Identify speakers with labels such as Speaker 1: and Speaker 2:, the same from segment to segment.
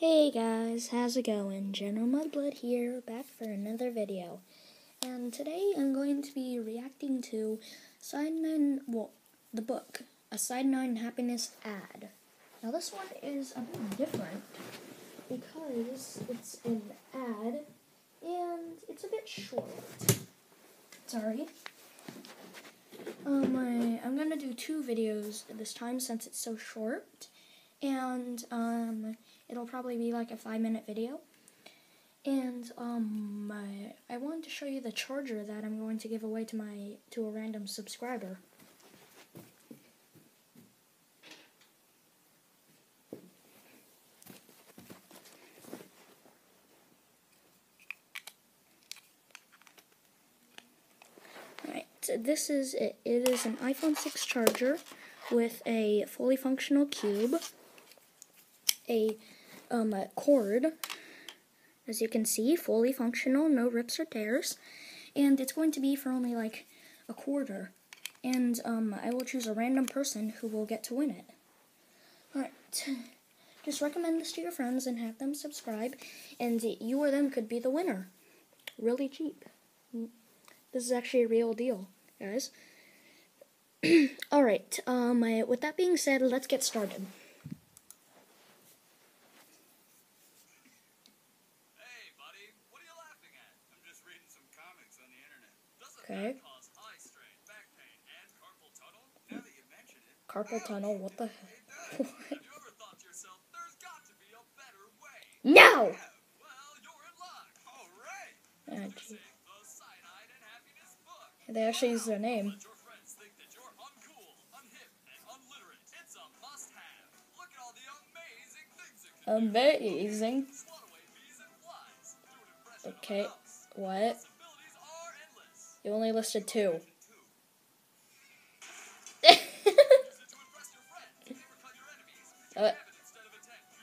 Speaker 1: Hey guys, how's it going? General Mudblood here, back for another video. And today I'm going to be reacting to Cyanide, well, the book, A Cyanide Happiness ad. Now this one is a bit different because it's an ad and it's a bit short. Sorry. Um, I, I'm gonna do two videos this time since it's so short. And, um, It'll probably be like a five minute video. And um, I, I wanted to show you the charger that I'm going to give away to my to a random subscriber. This is it. It is an iPhone 6 charger with a fully functional cube, a um, cord. As you can see, fully functional, no rips or tears. And it's going to be for only like a quarter. And um, I will choose a random person who will get to win it. Alright. Just recommend this to your friends and have them subscribe. And you or them could be the winner. Really cheap. This is actually a real deal, guys. Alright, um, with that being said, let's get started. Okay. Carpal tunnel, what the heck? no! Yeah, they actually use their name. Amazing. Okay, what? You only listed two. Uh,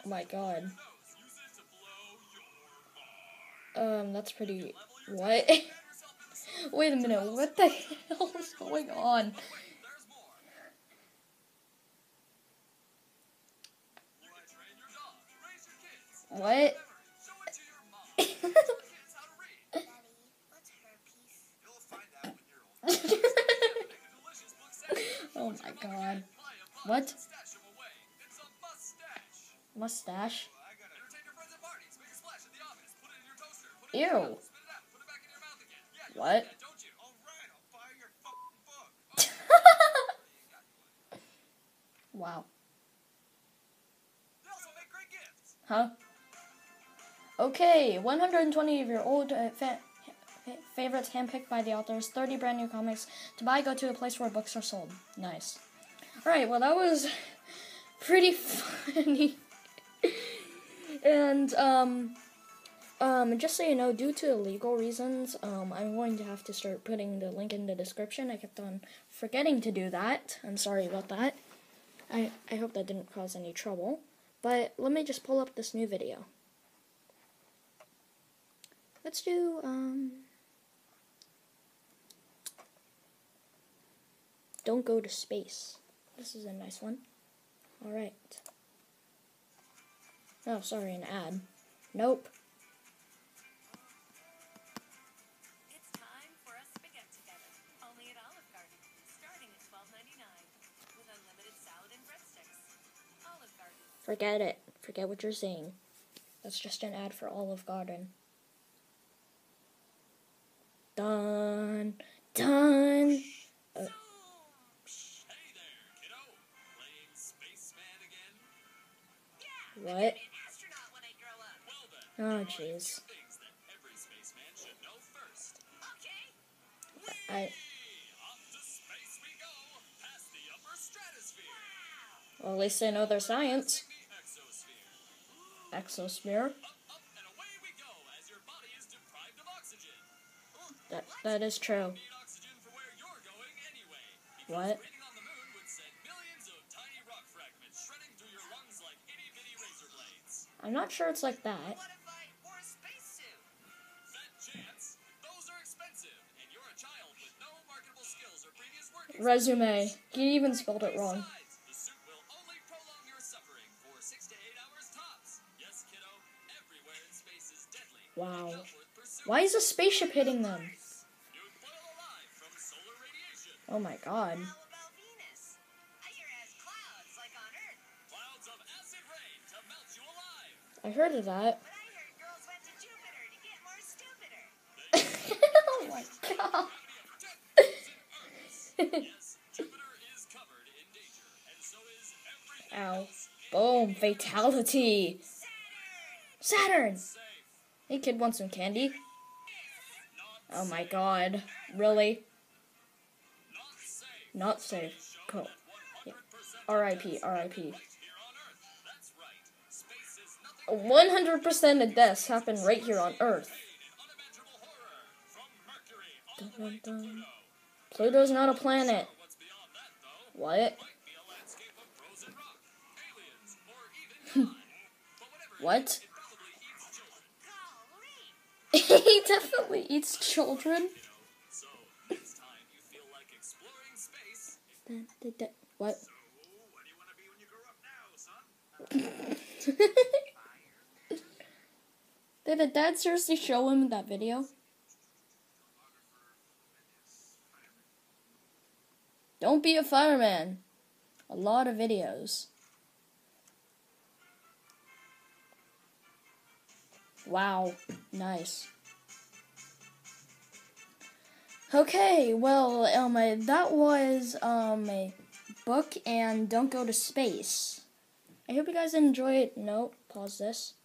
Speaker 1: oh my god. Um, that's pretty. What? Wait a minute, what the hell is going on? What? oh my god. What? Mustache? Ew. What? wow. Huh? Okay, 120 of your old uh, fan favorites handpicked by the authors, 30 brand new comics to buy, go to a place where books are sold. Nice. Alright, well, that was pretty funny. And, um, um, just so you know, due to legal reasons, um, I'm going to have to start putting the link in the description. I kept on forgetting to do that. I'm sorry about that. I, I hope that didn't cause any trouble. But let me just pull up this new video. Let's do, um... Don't go to space. This is a nice one. Alright. Oh, sorry, an ad. Nope. Forget it. Forget what you're saying. That's just an ad for Olive Garden. Done. Done. Uh, What? Oh, jeez. I. Well, at least they know their science. Exosphere. That that is true. What? I'm not sure it's like that. Resume. He even spelled it wrong. Wow. Why is a spaceship hitting them? Oh my god. I heard of that. oh my god. Ow. Boom. Fatality. Saturn. Hey kid, want some candy? Oh my god. Really? Not safe. Cool. Yeah. R.I.P. R.I.P. 100% of deaths happen right here on Earth. Dun, dun, dun. Pluto's not a planet. What? what? he definitely eats children. what? Did the dad seriously show him that video? Don't be a fireman. A lot of videos. Wow, nice. Okay, well, um, that was um a book and don't go to space. I hope you guys enjoyed. It. No, pause this.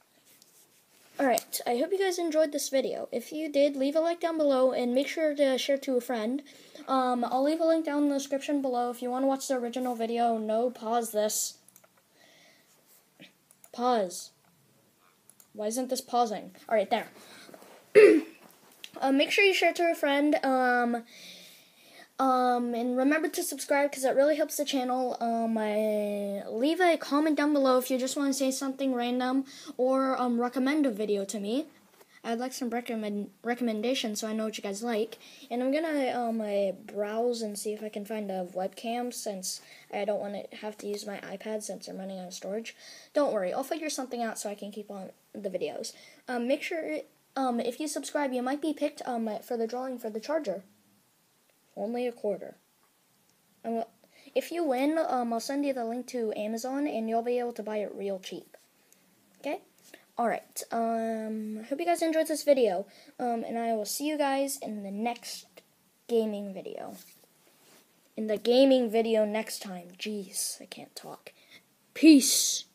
Speaker 1: Alright, I hope you guys enjoyed this video. If you did, leave a like down below and make sure to share to a friend. Um, I'll leave a link down in the description below if you want to watch the original video. No, pause this. Pause. Why isn't this pausing? Alright, there. uh, make sure you share to a friend. Um, um, and remember to subscribe because that really helps the channel. Um, I, leave a comment down below if you just want to say something random or um, recommend a video to me. I'd like some recommend recommendations so I know what you guys like. And I'm gonna um browse and see if I can find a webcam since I don't want to have to use my iPad since I'm running out of storage. Don't worry, I'll figure something out so I can keep on the videos. Um, make sure um if you subscribe, you might be picked um for the drawing for the charger. Only a quarter. If you win, um, I'll send you the link to Amazon and you'll be able to buy it real cheap. Okay? Alright, um, hope you guys enjoyed this video, um, and I will see you guys in the next gaming video. In the gaming video next time. Jeez, I can't talk. Peace.